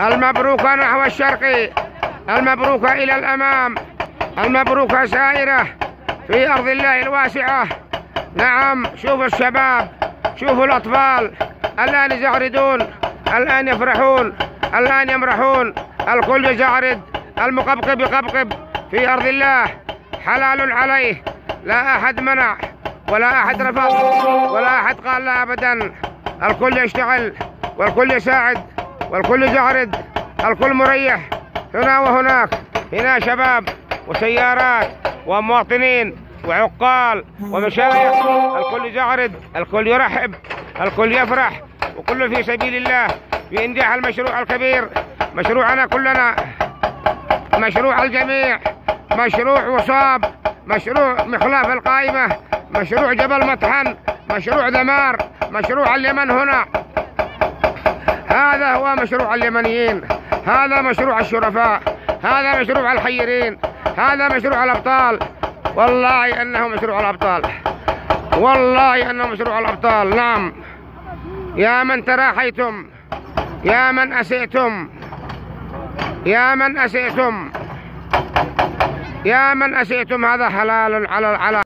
المبروكة نحو الشرق المبروكة إلى الأمام المبروكة سائرة في أرض الله الواسعة. نعم شوفوا الشباب شوفوا الأطفال الآن يزعردون الآن يفرحون الآن يمرحون. الكل يزعرد المقبقب يقبقب في أرض الله. حلال عليه لا أحد منع ولا أحد رفض ولا أحد قال لا أبدا. الكل يشتغل والكل يساعد. والكل يزعرد الكل مريح. هنا وهناك هنا شباب وسيارات ومواطنين وعقال ومشايخ الكل يزعرد الكل يرحب الكل يفرح. وكله في سبيل الله بإنجاح المشروع الكبير مشروعنا كلنا. مشروع الجميع مشروع وصاب مشروع مخلاف القائمة مشروع جبل مطحن مشروع دمار مشروع اليمن هنا. هذا هو مشروع اليمنيين. هذا مشروع الشرفاء. هذا مشروع الحيرين. هذا مشروع الأبطال. والله أنه مشروع الأبطال. والله أنه مشروع الأبطال. نعم. يا من تراحيتم. يا من أسئتم يا من أسئتم يا من أسئتم هذا حلال على على